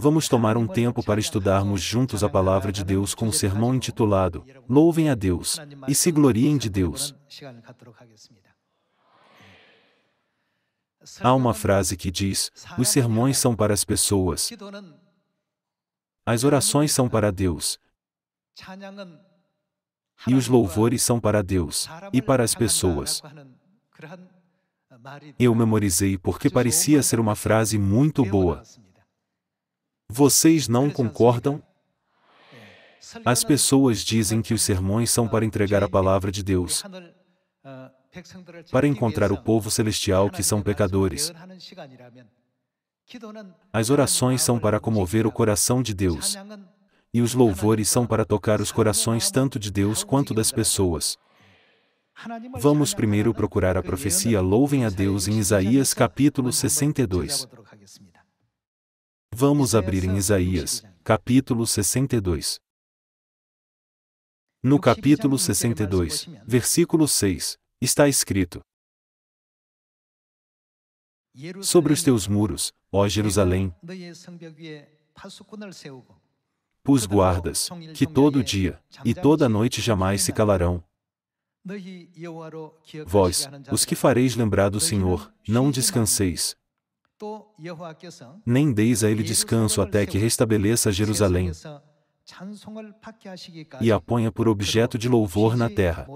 Vamos tomar um tempo para estudarmos juntos a palavra de Deus com o sermão intitulado Louvem a Deus e se gloriem de Deus. Há uma frase que diz: os sermões são para as pessoas, as orações são para Deus, e os louvores são para Deus e para as pessoas. Eu memorizei porque parecia ser uma frase muito boa. Vocês não concordam? As pessoas dizem que os sermões são para entregar a palavra de Deus, para encontrar o povo celestial que são pecadores. As orações são para comover o coração de Deus. E os louvores são para tocar os corações tanto de Deus quanto das pessoas. Vamos primeiro procurar a profecia Louvem a Deus em Isaías capítulo 62. Vamos abrir em Isaías, capítulo 62. No capítulo 62, versículo 6, está escrito: Sobre os teus muros, ó Jerusalém, pus guardas, que todo dia e toda noite jamais se calarão. Vós, os que fareis lembrar do Senhor, não descanseis, nem deis a ele descanso até que restabeleça Jerusalém e a ponha por objeto de louvor na terra.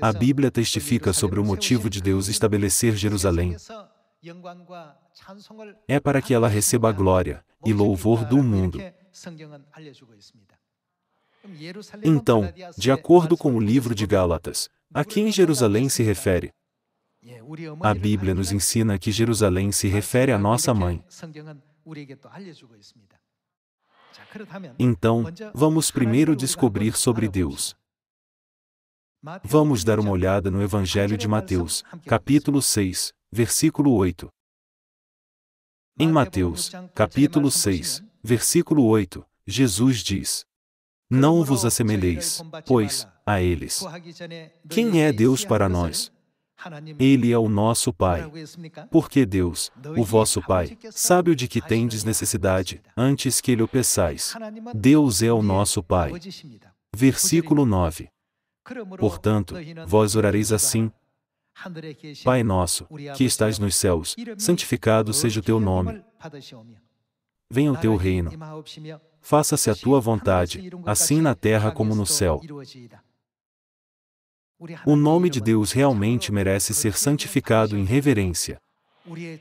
A Bíblia testifica sobre o motivo de Deus estabelecer Jerusalém. É para que ela receba a glória e louvor do mundo. Então, de acordo com o livro de Gálatas, a quem Jerusalém se refere? A Bíblia nos ensina que Jerusalém se refere à nossa mãe. Então, vamos primeiro descobrir sobre Deus. Vamos dar uma olhada no Evangelho de Mateus, capítulo 6, versículo 8. Em Mateus, capítulo 6, versículo 8, Jesus diz: Não vos assemelheis, pois, a eles. Quem é Deus para nós? Ele é o nosso Pai. Porque Deus, o vosso Pai, sabe o de que tendes necessidade, antes que ele o peçais. Deus é o nosso Pai. Versículo 9. Portanto, vós orareis assim: Pai nosso, que estás nos céus, santificado seja o teu nome. Venha o teu reino. Faça-se a tua vontade, assim na terra como no céu. O nome de Deus realmente merece ser santificado em reverência.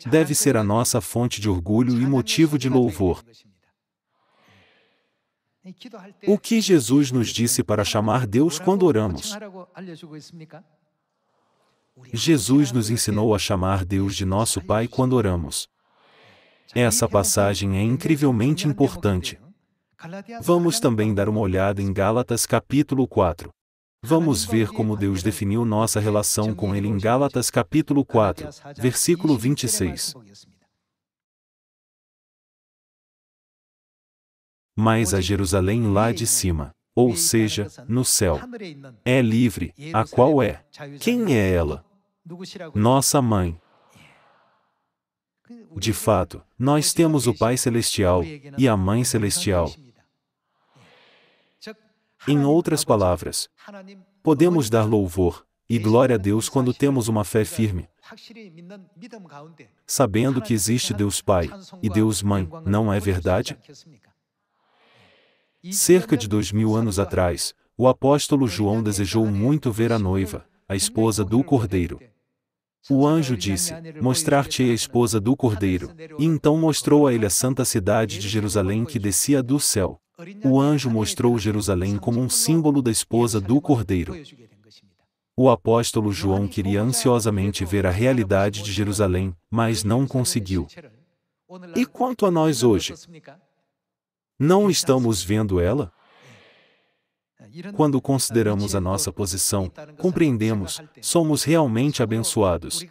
Deve ser a nossa fonte de orgulho e motivo de louvor. O que Jesus nos disse para chamar Deus quando oramos? Jesus nos ensinou a chamar Deus de nosso Pai quando oramos. Essa passagem é incrivelmente importante. Vamos também dar uma olhada em Gálatas capítulo 4. Vamos ver como Deus definiu nossa relação com Ele em Gálatas capítulo 4, versículo 26. Mas a Jerusalém lá de cima, ou seja, no céu, é livre, a qual é? Quem é ela? Nossa mãe. De fato, nós temos o Pai Celestial e a Mãe Celestial. Em outras palavras, podemos dar louvor e glória a Deus quando temos uma fé firme, sabendo que existe Deus Pai e Deus Mãe, não é verdade? Cerca de dois mil anos atrás, o apóstolo João desejou muito ver a noiva, a esposa do cordeiro. O anjo disse: Mostrar-te-ei a esposa do cordeiro. E então mostrou a ele a santa cidade de Jerusalém que descia do céu. O anjo mostrou Jerusalém como um símbolo da esposa do cordeiro. O apóstolo João queria ansiosamente ver a realidade de Jerusalém, mas não conseguiu. E quanto a nós hoje? Não estamos vendo ela? Quando consideramos a nossa posição, compreendemos, somos realmente abençoados.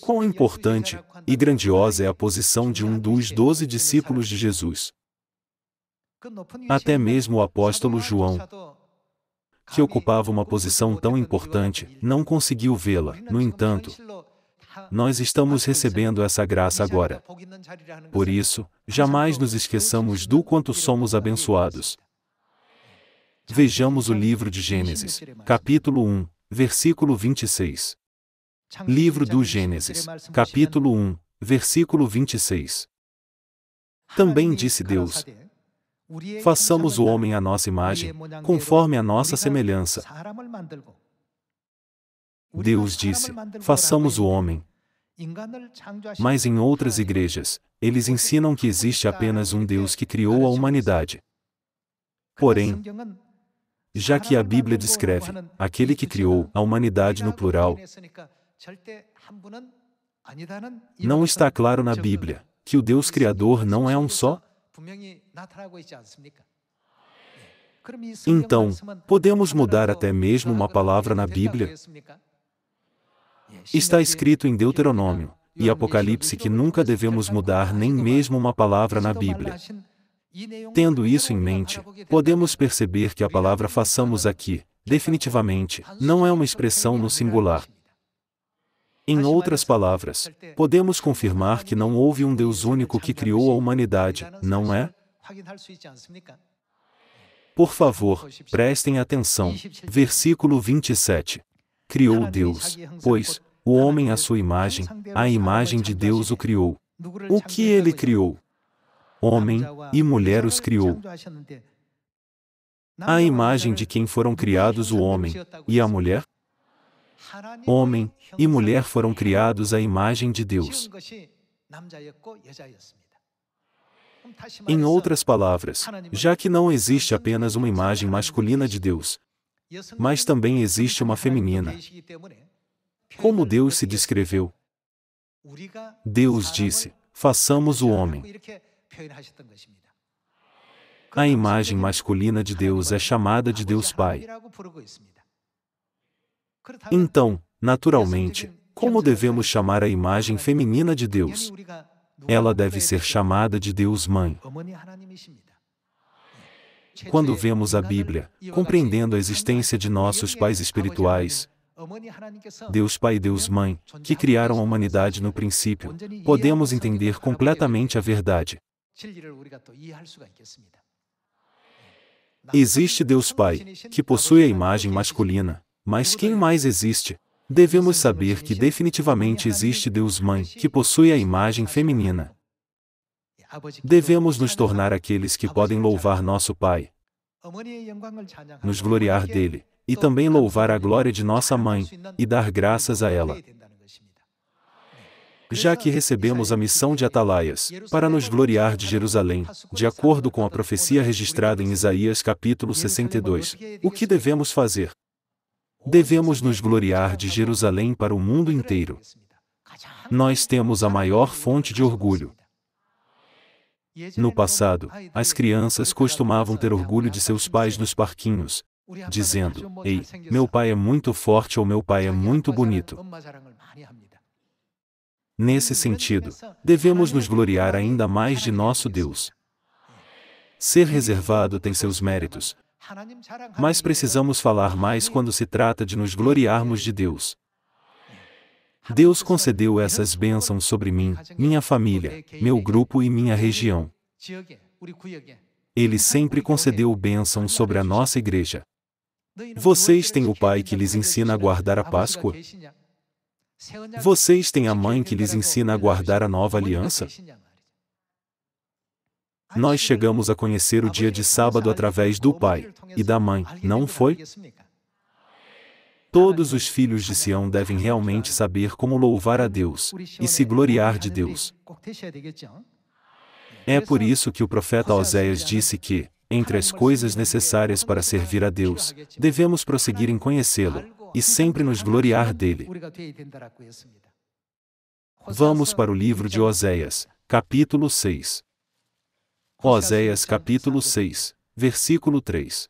Quão importante e grandiosa é a posição de um dos doze discípulos de Jesus. Até mesmo o apóstolo João, que ocupava uma posição tão importante, não conseguiu vê-la. No entanto, nós estamos recebendo essa graça agora. Por isso, jamais nos esqueçamos do quanto somos abençoados. Vejamos o livro de Gênesis, capítulo 1, versículo 26. Livro do Gênesis, capítulo 1, versículo 26. Também disse Deus: Façamos o homem à nossa imagem, conforme a nossa semelhança. Deus disse: Façamos o homem. Mas em outras igrejas, eles ensinam que existe apenas um Deus que criou a humanidade. Porém, já que a Bíblia descreve aquele que criou a humanidade no plural, não está claro na Bíblia que o Deus Criador não é um só? Então, podemos mudar até mesmo uma palavra na Bíblia? Está escrito em Deuteronômio e Apocalipse que nunca devemos mudar nem mesmo uma palavra na Bíblia. Tendo isso em mente, podemos perceber que a palavra façamos aqui, definitivamente, não é uma expressão no singular. Em outras palavras, podemos confirmar que não houve um Deus único que criou a humanidade, não é? Por favor, prestem atenção. Versículo 27. Criou Deus, pois, o homem à sua imagem, a imagem de Deus o criou. O que ele criou? Homem e mulher os criou. A imagem de quem foram criados o homem e a mulher? Homem e mulher foram criados à imagem de Deus. Em outras palavras, já que não existe apenas uma imagem masculina de Deus, mas também existe uma feminina. Como Deus se descreveu? Deus disse: façamos o homem. A imagem masculina de Deus é chamada de Deus Pai. Então, naturalmente, como devemos chamar a imagem feminina de Deus? Ela deve ser chamada de Deus Mãe. Quando vemos a Bíblia, compreendendo a existência de nossos pais espirituais, Deus Pai e Deus Mãe, que criaram a humanidade no princípio, podemos entender completamente a verdade. Existe Deus Pai, que possui a imagem masculina, mas quem mais existe? Devemos saber que definitivamente existe Deus Mãe, que possui a imagem feminina. Devemos nos tornar aqueles que podem louvar nosso Pai, nos gloriar dele, e também louvar a glória de nossa mãe, e dar graças a ela. Já que recebemos a missão de atalaias, para nos gloriar de Jerusalém, de acordo com a profecia registrada em Isaías capítulo 62, o que devemos fazer? Devemos nos gloriar de Jerusalém para o mundo inteiro. Nós temos a maior fonte de orgulho. No passado, as crianças costumavam ter orgulho de seus pais nos parquinhos, dizendo: Ei, meu pai é muito forte ou meu pai é muito bonito. Nesse sentido, devemos nos gloriar ainda mais de nosso Deus. Ser reservado tem seus méritos, mas precisamos falar mais quando se trata de nos gloriarmos de Deus. Deus concedeu essas bênçãos sobre mim, minha família, meu grupo e minha região. Ele sempre concedeu bênçãos sobre a nossa igreja. Vocês têm o pai que lhes ensina a guardar a Páscoa? Vocês têm a mãe que lhes ensina a guardar a nova aliança? Nós chegamos a conhecer o dia de sábado através do pai e da mãe, não foi? Todos os filhos de Sião devem realmente saber como louvar a Deus e se gloriar de Deus. É por isso que o profeta Oséias disse que, entre as coisas necessárias para servir a Deus, devemos prosseguir em conhecê-lo e sempre nos gloriar dele. Vamos para o livro de Oséias, capítulo 6. Oséias capítulo 6, versículo 3.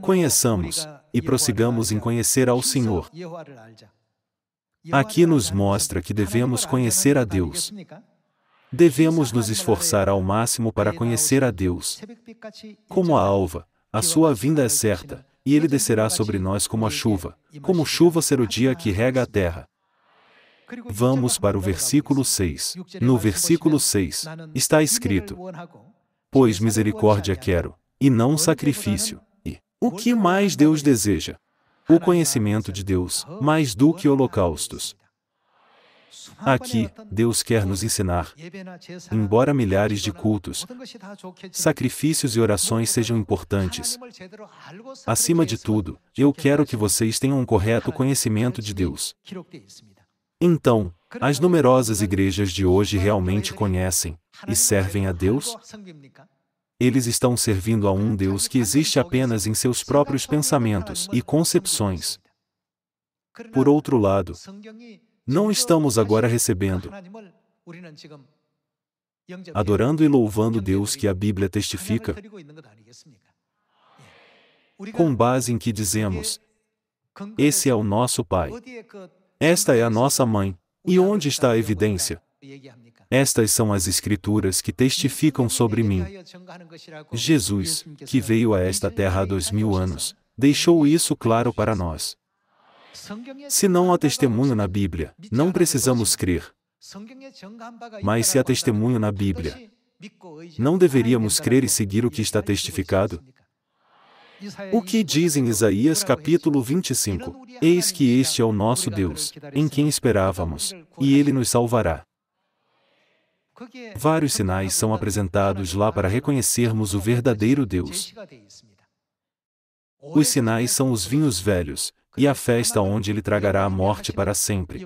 Conheçamos e prossigamos em conhecer ao Senhor. Aqui nos mostra que devemos conhecer a Deus. Devemos nos esforçar ao máximo para conhecer a Deus. Como a alva, A sua vinda é certa, e ele descerá sobre nós como a chuva, como chuva ser o dia que rega a terra. Vamos para o versículo 6. No versículo 6, está escrito: Pois misericórdia quero, e não sacrifício. E o que mais Deus deseja? O conhecimento de Deus, mais do que holocaustos. Aqui, Deus quer nos ensinar, embora milhares de cultos, sacrifícios e orações sejam importantes. Acima de tudo, eu quero que vocês tenham um correto conhecimento de Deus. Então, as numerosas igrejas de hoje realmente conhecem e servem a Deus? Eles estão servindo a um Deus que existe apenas em seus próprios pensamentos e concepções. Por outro lado, não estamos agora recebendo, adorando e louvando Deus que a Bíblia testifica, com base em que dizemos: Esse é o nosso Pai. Esta é a nossa mãe. E onde está a evidência? Estas são as Escrituras que testificam sobre mim. Jesus, que veio a esta terra há dois mil anos, deixou isso claro para nós. Se não há testemunho na Bíblia, não precisamos crer. Mas se há testemunho na Bíblia, não deveríamos crer e seguir o que está testificado? O que diz em Isaías capítulo 25? Eis que este é o nosso Deus, em quem esperávamos, e ele nos salvará. Vários sinais são apresentados lá para reconhecermos o verdadeiro Deus. Os sinais são os vinhos velhos, e a festa onde ele tragará a morte para sempre.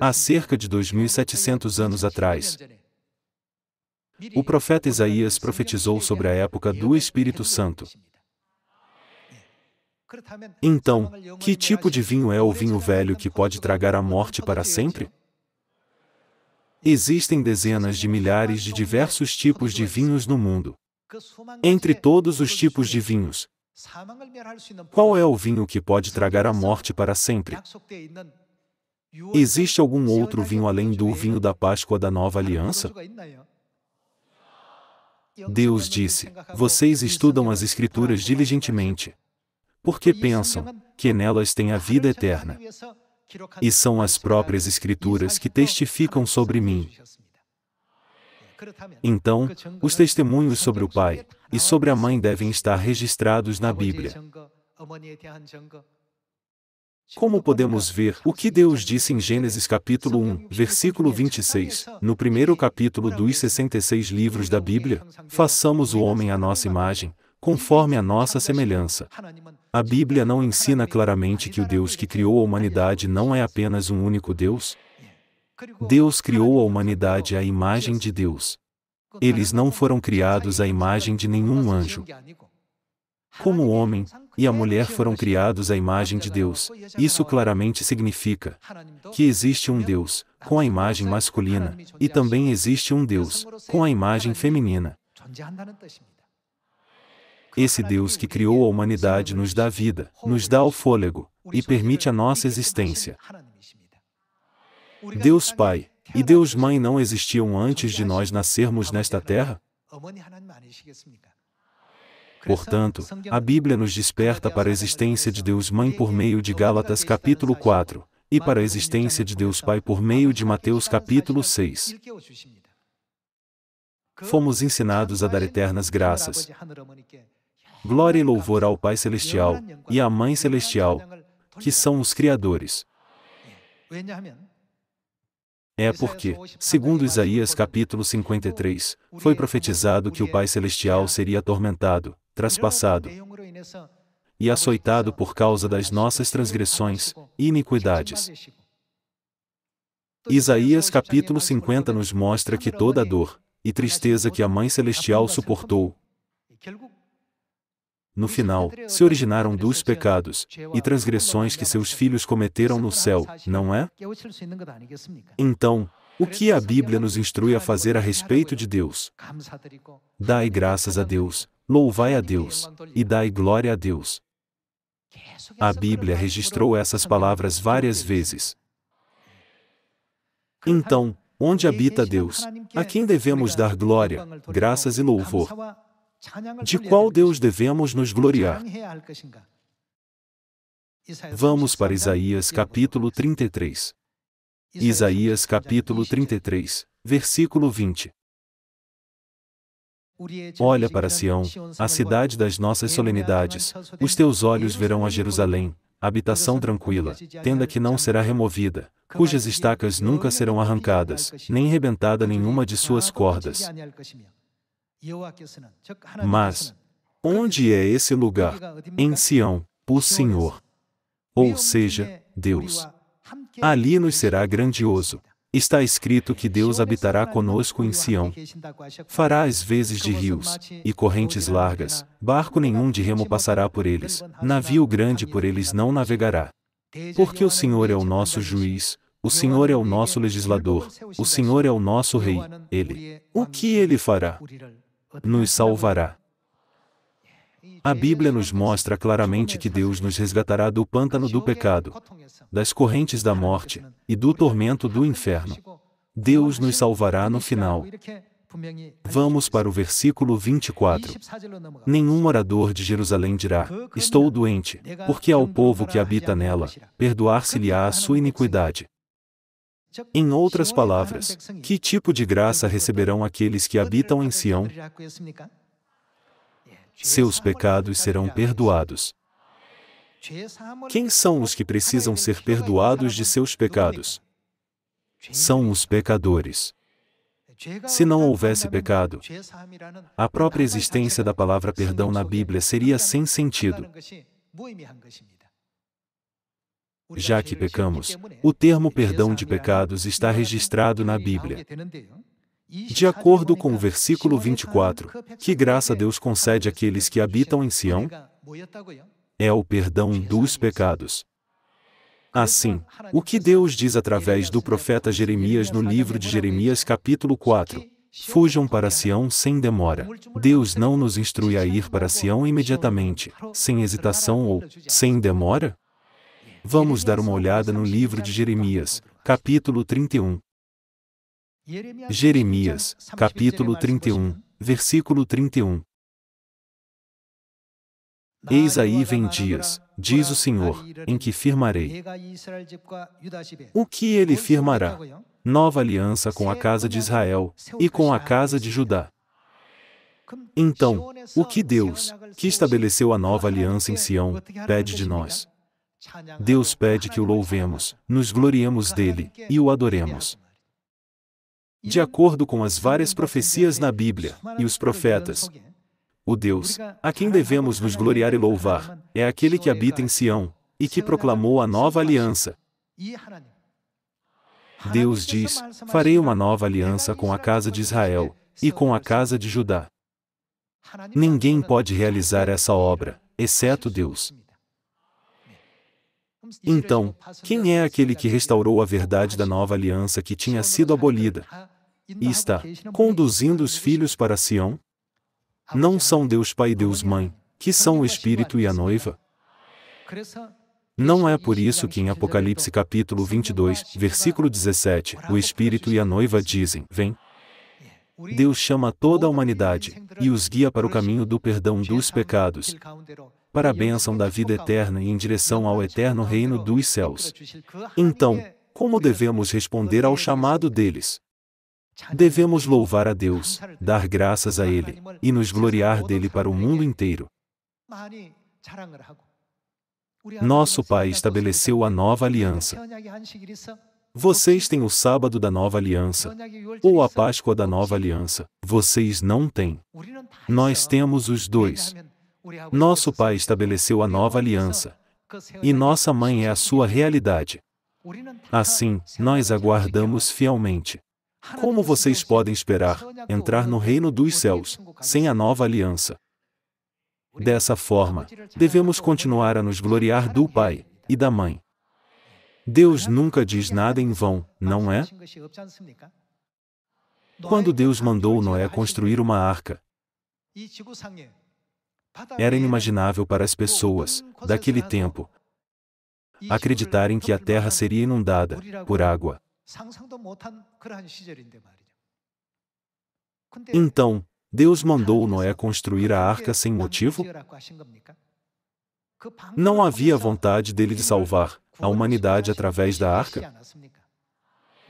Há cerca de 2.700 anos atrás, o profeta Isaías profetizou sobre a época do Espírito Santo. Então, que tipo de vinho é o vinho velho que pode tragar a morte para sempre? Existem dezenas de milhares de diversos tipos de vinhos no mundo. Entre todos os tipos de vinhos, qual é o vinho que pode tragar a morte para sempre? Existe algum outro vinho além do vinho da Páscoa da Nova Aliança? Deus disse: Vocês estudam as Escrituras diligentemente. Porque pensam que nelas tem a vida eterna. E são as próprias Escrituras que testificam sobre mim. Então, os testemunhos sobre o pai e sobre a mãe devem estar registrados na Bíblia. Como podemos ver o que Deus disse em Gênesis capítulo 1, versículo 26, no primeiro capítulo dos 66 livros da Bíblia? Façamos o homem à nossa imagem, conforme a nossa semelhança. A Bíblia não ensina claramente que o Deus que criou a humanidade não é apenas um único Deus? Deus criou a humanidade à imagem de Deus. Eles não foram criados à imagem de nenhum anjo. Como homem e a mulher foram criados à imagem de Deus, isso claramente significa que existe um Deus, com a imagem masculina, e também existe um Deus, com a imagem feminina. Esse Deus que criou a humanidade nos dá vida, nos dá o fôlego, e permite a nossa existência. Deus Pai e Deus Mãe não existiam antes de nós nascermos nesta terra? Portanto, a Bíblia nos desperta para a existência de Deus Mãe por meio de Gálatas capítulo 4, e para a existência de Deus Pai por meio de Mateus capítulo 6. Fomos ensinados a dar eternas graças. Glória e louvor ao Pai Celestial e à Mãe Celestial, que são os Criadores. É porque, segundo Isaías capítulo 53, foi profetizado que o Pai Celestial seria atormentado, traspassado e açoitado por causa das nossas transgressões e iniquidades. Isaías capítulo 50 nos mostra que toda a dor e tristeza que a Mãe Celestial suportou, no final, se originaram dos pecados e transgressões que seus filhos cometeram no céu, não é? Então, o que a Bíblia nos instrui a fazer a respeito de Deus? Dai graças a Deus, louvai a Deus, e dai glória a Deus. A Bíblia registrou essas palavras várias vezes. Então, onde habita Deus? A quem devemos dar glória, graças e louvor? De qual Deus devemos nos gloriar? Vamos para Isaías capítulo 33. Isaías capítulo 33, versículo 20. Olha para Sião, a cidade das nossas solenidades. Os teus olhos verão a Jerusalém, habitação tranquila, tenda que não será removida, cujas estacas nunca serão arrancadas, nem rebentada nenhuma de suas cordas. Mas, onde é esse lugar? Em Sião, o Senhor. Ou seja, Deus. Ali nos será grandioso. Está escrito que Deus habitará conosco em Sião. Fará as vezes de rios, e correntes largas, barco nenhum de remo passará por eles, navio grande por eles não navegará. Porque o Senhor é o nosso juiz, o Senhor é o nosso legislador, o Senhor é o nosso rei, ele. O que ele fará? Nos salvará. A Bíblia nos mostra claramente que Deus nos resgatará do pântano do pecado, das correntes da morte e do tormento do inferno. Deus nos salvará no final. Vamos para o versículo 24. Nenhum morador de Jerusalém dirá: Estou doente, porque ao povo que habita nela, perdoar-se-lhe-á a sua iniquidade. Em outras palavras, que tipo de graça receberão aqueles que habitam em Sião? Seus pecados serão perdoados. Quem são os que precisam ser perdoados de seus pecados? São os pecadores. Se não houvesse pecado, a própria existência da palavra perdão na Bíblia seria sem sentido. Já que pecamos, o termo perdão de pecados está registrado na Bíblia. De acordo com o versículo 24, que graça Deus concede àqueles que habitam em Sião? É o perdão dos pecados. Assim, o que Deus diz através do profeta Jeremias no livro de Jeremias, capítulo 4? Fujam para Sião sem demora. Deus não nos instrui a ir para Sião imediatamente, sem hesitação ou sem demora? Vamos dar uma olhada no livro de Jeremias, capítulo 31. Jeremias, capítulo 31, versículo 31. Eis aí vem dias, diz o Senhor, em que firmarei. O que ele firmará? Nova aliança com a casa de Israel e com a casa de Judá. Então, o que Deus, que estabeleceu a nova aliança em Sião, pede de nós? Deus pede que o louvemos, nos gloriemos dele e o adoremos. De acordo com as várias profecias na Bíblia e os profetas, o Deus, a quem devemos nos gloriar e louvar, é aquele que habita em Sião e que proclamou a nova aliança. Deus diz: Farei uma nova aliança com a casa de Israel e com a casa de Judá. Ninguém pode realizar essa obra, exceto Deus. Então, quem é aquele que restaurou a verdade da nova aliança que tinha sido abolida e está conduzindo os filhos para Sião? Não são Deus Pai e Deus Mãe, que são o Espírito e a noiva? Não é por isso que em Apocalipse capítulo 22, versículo 17, o Espírito e a noiva dizem: Vem. Deus chama toda a humanidade e os guia para o caminho do perdão dos pecados, para a bênção da vida eterna e em direção ao eterno reino dos céus. Então, como devemos responder ao chamado deles? Devemos louvar a Deus, dar graças a Ele, e nos gloriar dele para o mundo inteiro. Nosso Pai estabeleceu a nova aliança. Vocês têm o sábado da nova aliança, ou a Páscoa da nova aliança. Vocês não têm. Nós temos os dois. Nosso Pai estabeleceu a nova aliança. E nossa mãe é a sua realidade. Assim, nós aguardamos fielmente. Como vocês podem esperar entrar no reino dos céus sem a nova aliança? Dessa forma, devemos continuar a nos gloriar do Pai e da Mãe. Deus nunca diz nada em vão, não é? Quando Deus mandou Noé construir uma arca, era inimaginável para as pessoas, daquele tempo, acreditarem que a terra seria inundada por água. Então, Deus mandou Noé construir a arca sem motivo? Não havia vontade dele de salvar a humanidade através da arca?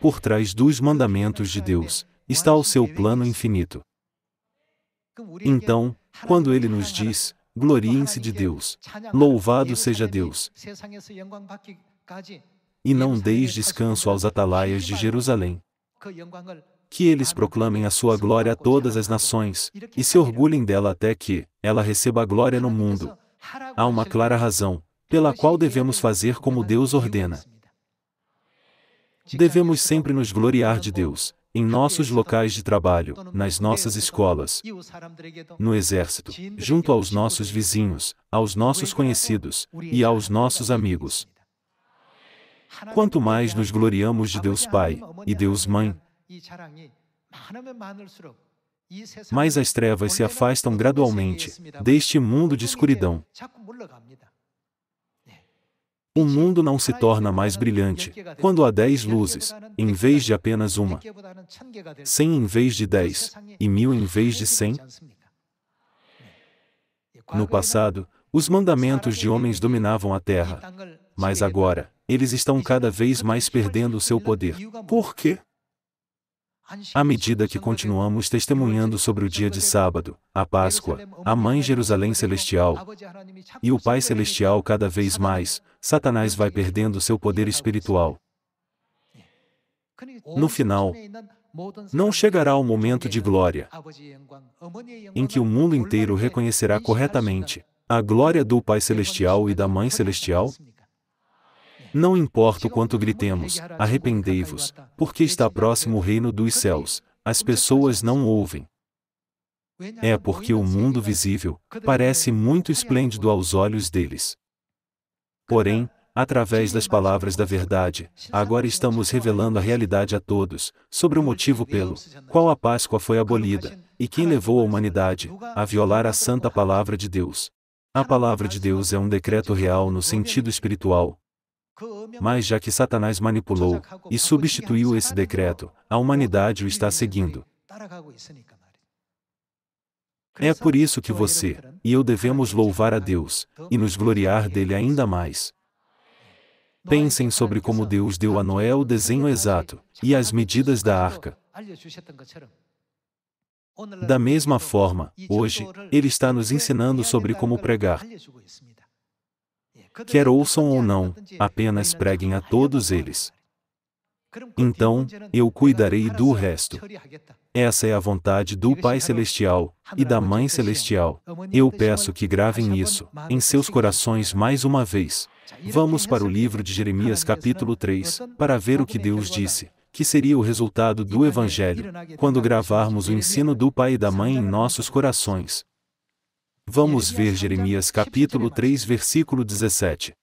Por trás dos mandamentos de Deus está o seu plano infinito. Então, quando ele nos diz: gloriem-se de Deus, louvado seja Deus, e não deis descanso aos atalaias de Jerusalém, que eles proclamem a sua glória a todas as nações, e se orgulhem dela até que ela receba a glória no mundo. Há uma clara razão, pela qual devemos fazer como Deus ordena. Devemos sempre nos gloriar de Deus, em nossos locais de trabalho, nas nossas escolas, no exército, junto aos nossos vizinhos, aos nossos conhecidos e aos nossos amigos. Quanto mais nos gloriamos de Deus Pai e Deus Mãe, mais as trevas se afastam gradualmente deste mundo de escuridão. O mundo não se torna mais brilhante quando há dez luzes, em vez de apenas uma, cem em vez de dez, e mil em vez de cem. No passado, os mandamentos de homens dominavam a terra, mas agora, eles estão cada vez mais perdendo o seu poder. Por quê? À medida que continuamos testemunhando sobre o dia de sábado, a Páscoa, a Mãe Jerusalém Celestial e o Pai Celestial cada vez mais, Satanás vai perdendo seu poder espiritual. No final, não chegará o momento de glória em que o mundo inteiro reconhecerá corretamente a glória do Pai Celestial e da Mãe Celestial? Não importa o quanto gritemos, arrependei-vos, porque está próximo o reino dos céus, as pessoas não ouvem. É porque o mundo visível parece muito esplêndido aos olhos deles. Porém, através das palavras da verdade, agora estamos revelando a realidade a todos, sobre o motivo pelo qual a Páscoa foi abolida, e quem levou a humanidade a violar a santa palavra de Deus. A palavra de Deus é um decreto real no sentido espiritual, mas já que Satanás manipulou e substituiu esse decreto, a humanidade o está seguindo. É por isso que você e eu devemos louvar a Deus e nos gloriar dele ainda mais. Pensem sobre como Deus deu a Noé o desenho exato e as medidas da arca. Da mesma forma, hoje, Ele está nos ensinando sobre como pregar. Quer ouçam ou não, apenas preguem a todos eles. Então, eu cuidarei do resto. Essa é a vontade do Pai Celestial e da Mãe Celestial. Eu peço que gravem isso em seus corações mais uma vez. Vamos para o livro de Jeremias, capítulo 3, para ver o que Deus disse, que seria o resultado do Evangelho, quando gravarmos o ensino do Pai e da Mãe em nossos corações. Vamos ver Jeremias capítulo 3, versículo 17.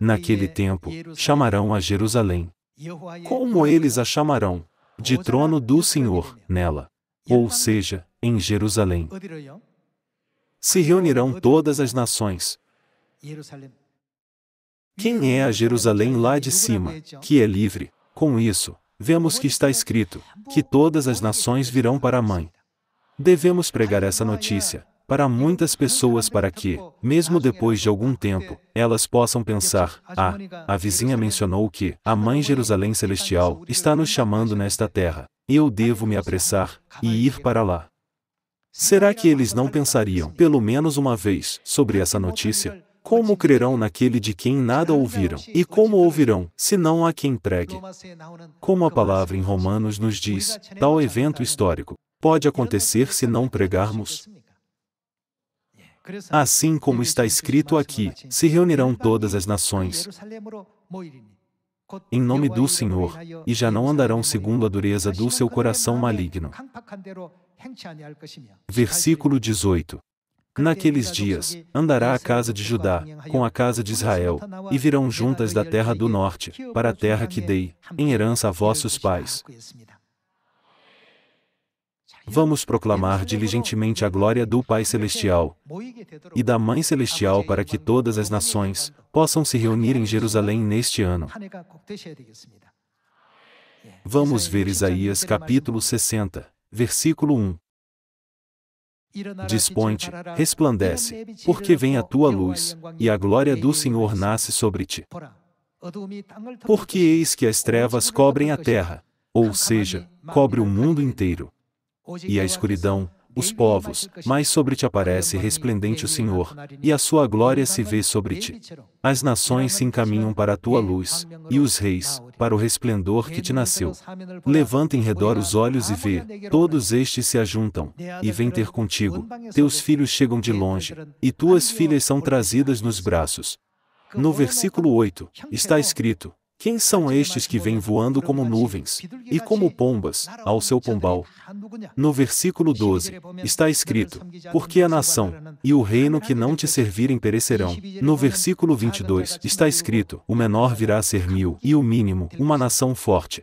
Naquele tempo, chamarão a Jerusalém. Como eles a chamarão? De trono do Senhor, nela. Ou seja, em Jerusalém. Se reunirão todas as nações. Quem é a Jerusalém lá de cima, que é livre? Com isso, vemos que está escrito que todas as nações virão para a mãe. Devemos pregar essa notícia para muitas pessoas para que, mesmo depois de algum tempo, elas possam pensar: ah, a vizinha mencionou que a Mãe Jerusalém Celestial está nos chamando nesta terra, eu devo me apressar e ir para lá. Será que eles não pensariam, pelo menos uma vez, sobre essa notícia? Como crerão naquele de quem nada ouviram? E como ouvirão, se não há quem pregue? Como a palavra em Romanos nos diz, tal evento histórico pode acontecer se não pregarmos? Assim como está escrito aqui, se reunirão todas as nações em nome do Senhor, e já não andarão segundo a dureza do seu coração maligno. Versículo 18. Naqueles dias, andará a casa de Judá, com a casa de Israel, e virão juntas da terra do norte, para a terra que dei, em herança a vossos pais. Vamos proclamar diligentemente a glória do Pai Celestial e da Mãe Celestial para que todas as nações possam se reunir em Jerusalém neste ano. Vamos ver Isaías capítulo 60, versículo 1. Dispõe-te, resplandece, porque vem a tua luz, e a glória do Senhor nasce sobre ti. Porque eis que as trevas cobrem a terra, ou seja, cobre o mundo inteiro. E a escuridão, os povos, mas sobre ti aparece resplendente o Senhor, e a sua glória se vê sobre ti. As nações se encaminham para a tua luz, e os reis, para o resplendor que te nasceu. Levanta em redor os olhos e vê, todos estes se ajuntam, e vêm ter contigo. Teus filhos chegam de longe, e tuas filhas são trazidas nos braços. No versículo 8, está escrito: quem são estes que vêm voando como nuvens, e como pombas, ao seu pombal? No versículo 12, está escrito: Porque a nação e o reino que não te servirem perecerão. No versículo 22, está escrito: O menor virá a ser mil, e o mínimo, uma nação forte.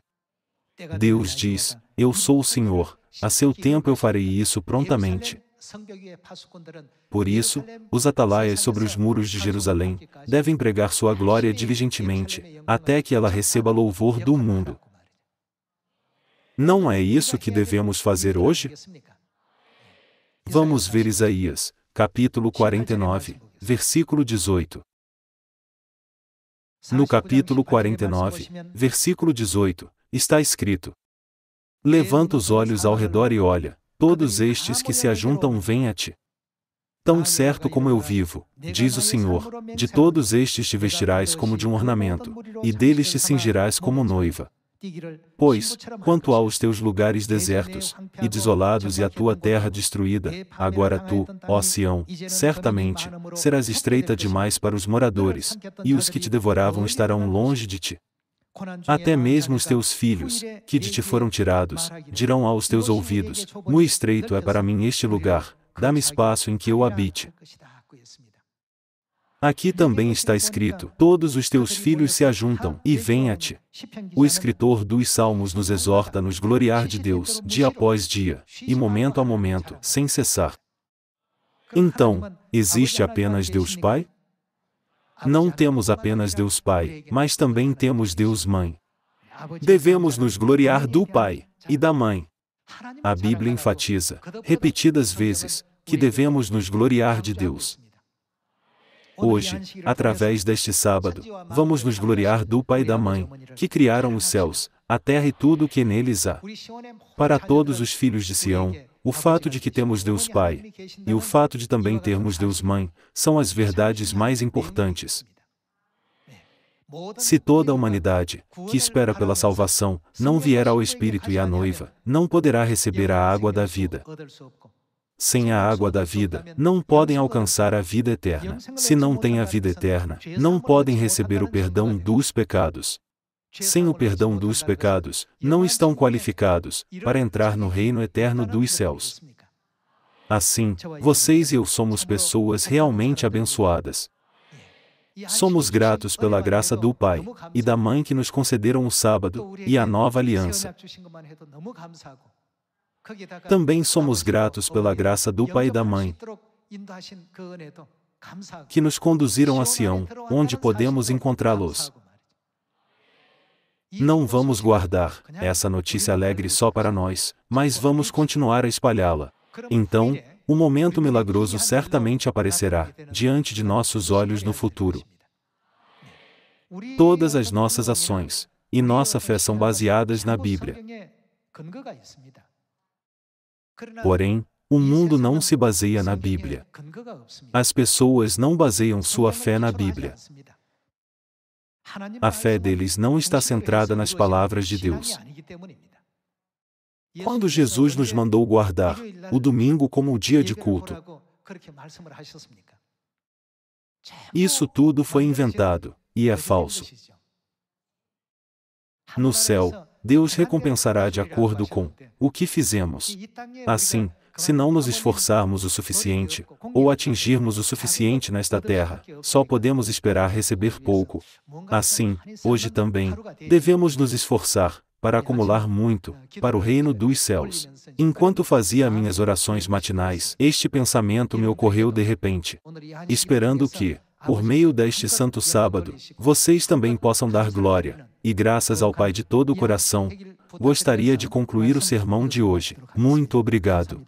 Deus diz: Eu sou o Senhor, a seu tempo eu farei isso prontamente. Por isso, os atalaias sobre os muros de Jerusalém devem pregar sua glória diligentemente, até que ela receba louvor do mundo. Não é isso que devemos fazer hoje? Vamos ver Isaías, capítulo 49, versículo 18. No capítulo 49, versículo 18, está escrito: Levanta os olhos ao redor e olha, Todos estes que se ajuntam vêm a ti. Tão certo como eu vivo, diz o Senhor, de todos estes te vestirás como de um ornamento, e deles te cingirás como noiva. Pois, quanto aos teus lugares desertos, e desolados e a tua terra destruída, agora tu, ó Sião, certamente, serás estreita demais para os moradores, e os que te devoravam estarão longe de ti. Até mesmo os teus filhos, que de ti foram tirados, dirão aos teus ouvidos: Muito estreito é para mim este lugar, dá-me espaço em que eu habite. Aqui também está escrito: Todos os teus filhos se ajuntam e vêm a ti. O escritor dos Salmos nos exorta a nos gloriar de Deus, dia após dia, e momento a momento, sem cessar. Então, existe apenas Deus Pai? Não temos apenas Deus Pai, mas também temos Deus Mãe. Devemos nos gloriar do Pai e da Mãe. A Bíblia enfatiza, repetidas vezes, que devemos nos gloriar de Deus. Hoje, através deste sábado, vamos nos gloriar do Pai e da Mãe, que criaram os céus, a terra e tudo o que neles há. Para todos os filhos de Sião, o fato de que temos Deus Pai, e o fato de também termos Deus Mãe, são as verdades mais importantes. Se toda a humanidade, que espera pela salvação, não vier ao Espírito e à noiva, não poderá receber a água da vida. Sem a água da vida, não podem alcançar a vida eterna. Se não têm a vida eterna, não podem receber o perdão dos pecados sem o perdão dos pecados, não estão qualificados para entrar no reino eterno dos céus. Assim, vocês e eu somos pessoas realmente abençoadas. Somos gratos pela graça do Pai e da Mãe que nos concederam o sábado e a nova aliança. Também somos gratos pela graça do Pai e da Mãe. que nos conduziram a Sião, onde podemos encontrá-los. Não vamos guardar essa notícia alegre só para nós, mas vamos continuar a espalhá-la. Então, o momento milagroso certamente aparecerá diante de nossos olhos no futuro. Todas as nossas ações e nossa fé são baseadas na Bíblia. Porém, o mundo não se baseia na Bíblia. As pessoas não baseiam sua fé na Bíblia. A fé deles não está centrada nas palavras de Deus. Quando Jesus nos mandou guardar o domingo como o dia de culto, isso tudo foi inventado e é falso. No céu, Deus recompensará de acordo com o que fizemos. Assim, se não nos esforçarmos o suficiente, ou atingirmos o suficiente nesta terra, só podemos esperar receber pouco. Assim, hoje também, devemos nos esforçar, para acumular muito, para o reino dos céus. Enquanto fazia minhas orações matinais, este pensamento me ocorreu de repente. Esperando que, por meio deste santo sábado, vocês também possam dar glória e graças ao Pai de todo o coração. Gostaria de concluir o sermão de hoje. Muito obrigado.